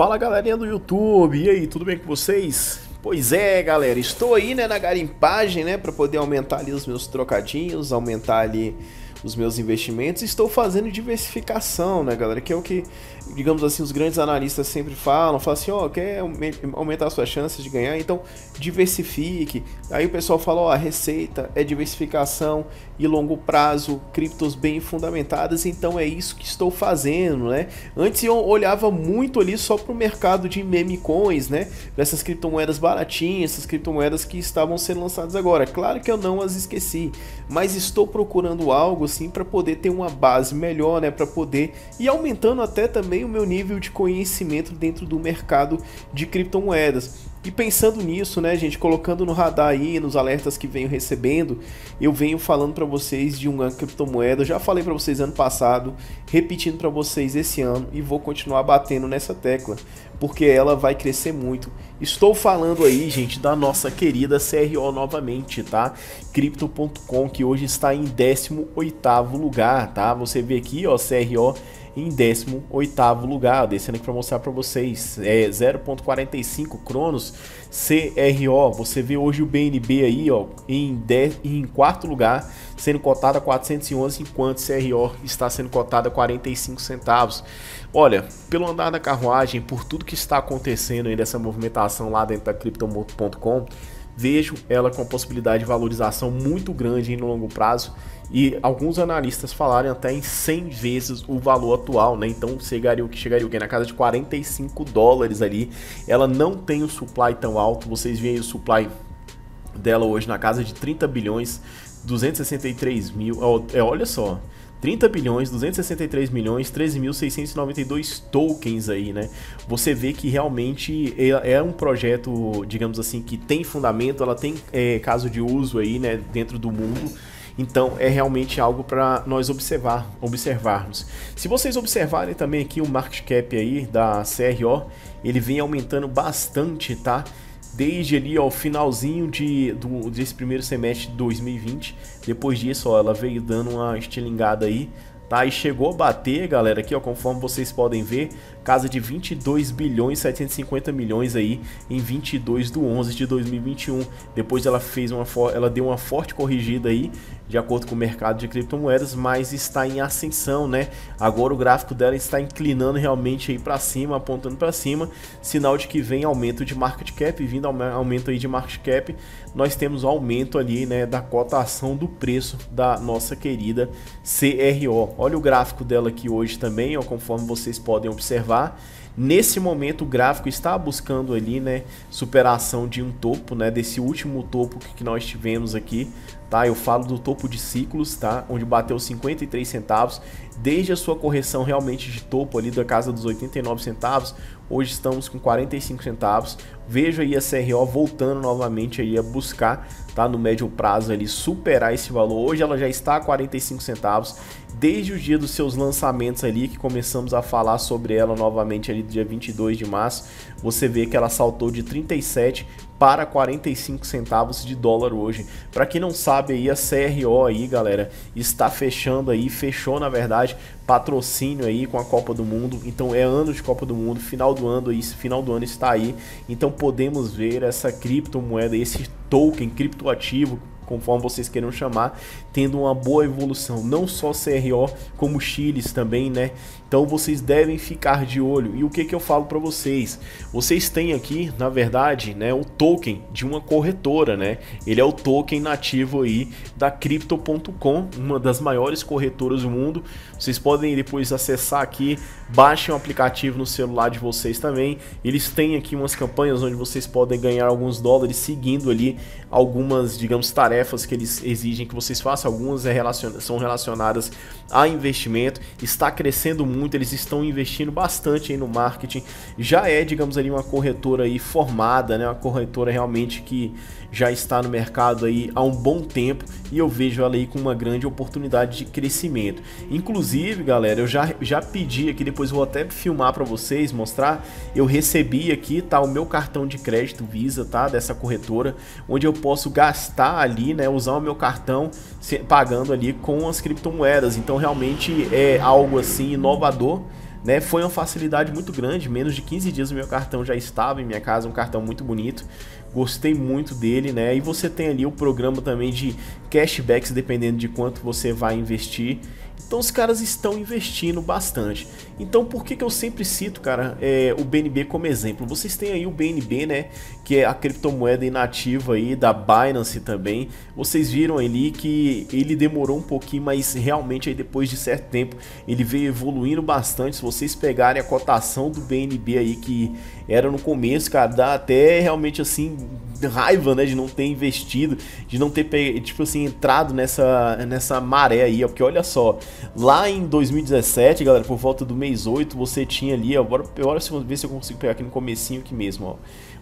Fala galerinha do YouTube, e aí, tudo bem com vocês? Pois é, galera, estou aí né, na garimpagem, né, para poder aumentar ali os meus trocadinhos, aumentar ali os meus investimentos. Estou fazendo diversificação, né, galera? Que é o que, digamos assim, os grandes analistas sempre falam. Falam assim, ó, oh, quer aumentar suas chances de ganhar? Então, diversifique. Aí o pessoal fala, ó, oh, a receita é diversificação e longo prazo, criptos bem fundamentadas. Então, é isso que estou fazendo, né? Antes eu olhava muito ali só para o mercado de meme coins, né? Dessas criptomoedas baratinhas, essas criptomoedas que estavam sendo lançadas agora. Claro que eu não as esqueci, mas estou procurando algo assim para poder ter uma base melhor, né, para poder ir aumentando até também o meu nível de conhecimento dentro do mercado de criptomoedas. E pensando nisso, né, gente, colocando no radar aí, nos alertas que venho recebendo, eu venho falando para vocês de uma criptomoeda, já falei para vocês ano passado, repetindo para vocês esse ano e vou continuar batendo nessa tecla, porque ela vai crescer muito. Estou falando aí, gente, da nossa querida CRO novamente, tá? Crypto.com, que hoje está em 18º lugar, tá? Você vê aqui, ó, CRO em 18º lugar, descendo aqui para mostrar para vocês, é 0.45 Cronos CRO, você vê hoje o BNB aí, ó, em, 10, em quarto lugar, sendo cotado a 411, enquanto CRO está sendo cotado a 45 centavos. Olha, pelo andar da carruagem, por tudo que está acontecendo aí dessa movimentação lá dentro da Crypto.com, vejo ela com a possibilidade de valorização muito grande no longo prazo e alguns analistas falarem até em 100 vezes o valor atual, né? Então chegaria o que chegaria o que na casa de 45 dólares ali. Ela não tem o supply tão alto, vocês veem o supply dela hoje na casa de 30 bilhões 263 mil. É, olha só, 30 bilhões, 263 milhões, 13.692 tokens aí, né? Você vê que realmente é, é, um projeto, digamos assim, que tem fundamento, ela tem é, caso de uso aí, né, dentro do mundo. Então é realmente algo para nós observar, observarmos. Se vocês observarem também aqui o market cap aí da CRO, ele vem aumentando bastante, tá? Desde ali ao finalzinho de, do, desse primeiro semestre de 2020. Depois disso, ó, ela veio dando uma estilingada aí, tá? E chegou a bater, galera, aqui, ó, conforme vocês podem ver, casa de 22 bilhões 750 milhões aí em 22 do 11 de 2021. Depois ela fez uma ela deu uma forte corrigida aí, de acordo com o mercado de criptomoedas, mas está em ascensão, né? Agora o gráfico dela está inclinando realmente aí para cima, apontando para cima, sinal de que vem aumento de market cap, vindo aumento aí de market cap, nós temos aumento ali, né, da cotação do preço da nossa querida CRO. Olha o gráfico dela aqui hoje também, ó, conforme vocês podem observar. Nesse momento o gráfico está buscando ali, né, superação de um topo, né, desse último topo que nós tivemos aqui, tá? Eu falo do topo de ciclos, tá? Onde bateu 53 centavos, desde a sua correção realmente de topo ali da casa dos 89 centavos, hoje estamos com 45 centavos. Vejo aí a CRO voltando novamente aí a buscar, tá? No médio prazo ali superar esse valor. Hoje ela já está a 45 centavos desde o dia dos seus lançamentos ali, que começamos a falar sobre ela novamente ali dia 22 de março, você vê que ela saltou de 37 para 45 centavos de dólar hoje. Para quem não sabe aí, a CRO aí, galera, está fechando aí, fechou na verdade, patrocínio aí com a Copa do Mundo. Então é ano de Copa do Mundo, final do ano aí, final do ano está aí. Então podemos ver essa criptomoeda, esse token criptoativo conforme vocês queiram chamar, tendo uma boa evolução, não só CRO, como Chiles também, né? Então vocês devem ficar de olho. E o que que eu falo para vocês? Vocês têm aqui, na verdade, né, o token de uma corretora, né? Ele é o token nativo aí da crypto.com, uma das maiores corretoras do mundo. Vocês podem depois acessar aqui, baixem o aplicativo no celular de vocês também. Eles têm aqui umas campanhas onde vocês podem ganhar alguns dólares seguindo ali algumas, digamos, tarefas que eles exigem que vocês façam. Algumas é relacion... são relacionadas a investimento. Está crescendo muito muito, eles estão investindo bastante aí no marketing. Já é, digamos ali, uma corretora aí formada, né? Uma corretora realmente que já está no mercado aí há um bom tempo e eu vejo ela aí com uma grande oportunidade de crescimento. Inclusive, galera, eu já, já pedi aqui, depois vou até filmar para vocês, mostrar, eu recebi aqui, tá, o meu cartão de crédito Visa, tá, dessa corretora, onde eu posso gastar ali, né, usar o meu cartão pagando ali com as criptomoedas. Então, realmente é algo assim inovador né? Foi uma facilidade muito grande, menos de 15 dias o meu cartão já estava em minha casa, um cartão muito bonito. Gostei muito dele, né? E você tem ali o programa também de cashbacks dependendo de quanto você vai investir. Então os caras estão investindo bastante. Então por que, que eu sempre cito, cara, é, o BNB como exemplo? Vocês têm aí o BNB, né, que é a criptomoeda inativa aí da Binance também. Vocês viram ali que ele demorou um pouquinho, mas realmente aí depois de certo tempo ele veio evoluindo bastante. Se vocês pegarem a cotação do BNB aí que era no começo, cara, dá até realmente assim raiva, né, de não ter investido, de não ter, tipo assim, entrado nessa, nessa maré aí, ó, porque olha só, lá em 2017, galera, por volta do mês 8, você tinha ali, ó, bora, bora ver se eu consigo pegar aqui no comecinho aqui mesmo, ó,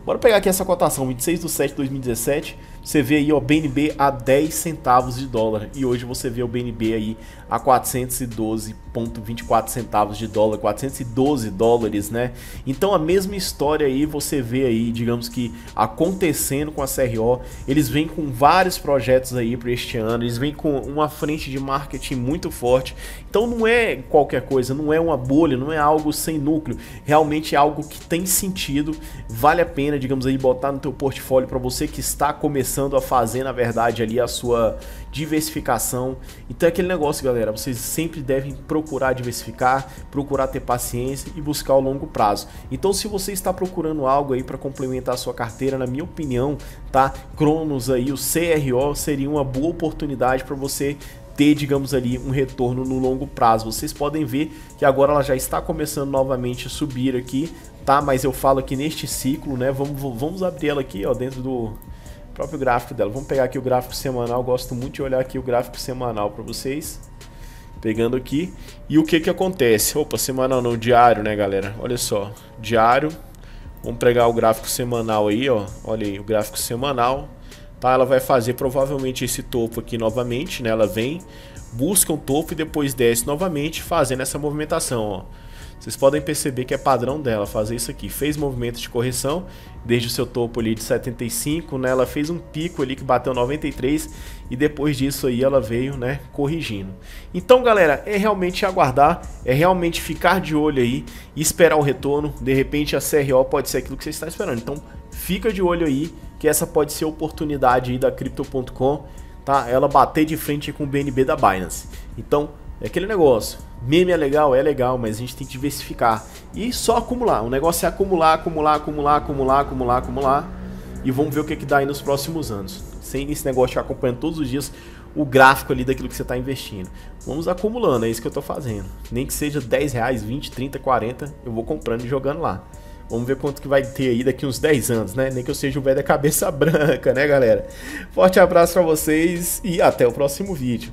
bora pegar aqui essa cotação, 26 de 7 de 2017, você vê aí, ó, BNB a 10 centavos de dólar, e hoje você vê o BNB aí a 412,24 centavos de dólar, 412 dólares, né, então a mesma história aí você vê aí, digamos que acontecendo com a CRO. Eles vêm com vários projetos aí para este ano, eles vêm com uma frente de marketing muito forte. Então não é qualquer coisa, não é uma bolha, não é algo sem núcleo, realmente é algo que tem sentido, vale a pena, digamos aí, botar no teu portfólio para você que está começando a fazer, na verdade, ali a sua diversificação. Então é aquele negócio, galera, vocês sempre devem procurar diversificar, procurar ter paciência e buscar o longo prazo. Então se você está procurando algo aí para complementar a sua carteira, na minha opinião, tá? Cronos aí, o CRO seria uma boa oportunidade para você ter, digamos ali, um retorno no longo prazo. Vocês podem ver que agora ela já está começando novamente a subir aqui, tá? Mas eu falo aqui neste ciclo, né? Vamos, vamos abrir ela aqui, ó, dentro do próprio gráfico dela. Vamos pegar aqui o gráfico semanal. Gosto muito de olhar aqui o gráfico semanal para vocês. Pegando aqui. E o que que acontece? Opa, semanal não, diário, né, galera? Olha só, diário. Vamos pegar o gráfico semanal aí, ó. Olha aí, o gráfico semanal tá? Ela vai fazer provavelmente esse topo aqui novamente, né? Ela vem, busca um topo e depois desce novamente, fazendo essa movimentação, ó. Vocês podem perceber que é padrão dela fazer isso aqui. Fez movimento de correção desde o seu topo ali de 75, né? Ela fez um pico ali que bateu 93 e depois disso aí ela veio, né, corrigindo. Então, galera, é realmente aguardar, é realmente ficar de olho aí e esperar o retorno. De repente a CRO pode ser aquilo que você está esperando. Então, fica de olho aí que essa pode ser a oportunidade aí da Crypto.com, tá? Ela bater de frente com o BNB da Binance. Então, é aquele negócio. Meme é legal, é legal, mas a gente tem que diversificar. E só acumular. O negócio é acumular, acumular, acumular, acumular, acumular, acumular. E vamos ver o que, que dá aí nos próximos anos. Sem esse negócio de acompanhando todos os dias o gráfico ali daquilo que você está investindo. Vamos acumulando, é isso que eu estou fazendo. Nem que seja 10 reais, 20, 30, 40, eu vou comprando e jogando lá. Vamos ver quanto que vai ter aí daqui uns 10 anos, né? Nem que eu seja o velho da cabeça branca, né, galera? Forte abraço para vocês e até o próximo vídeo.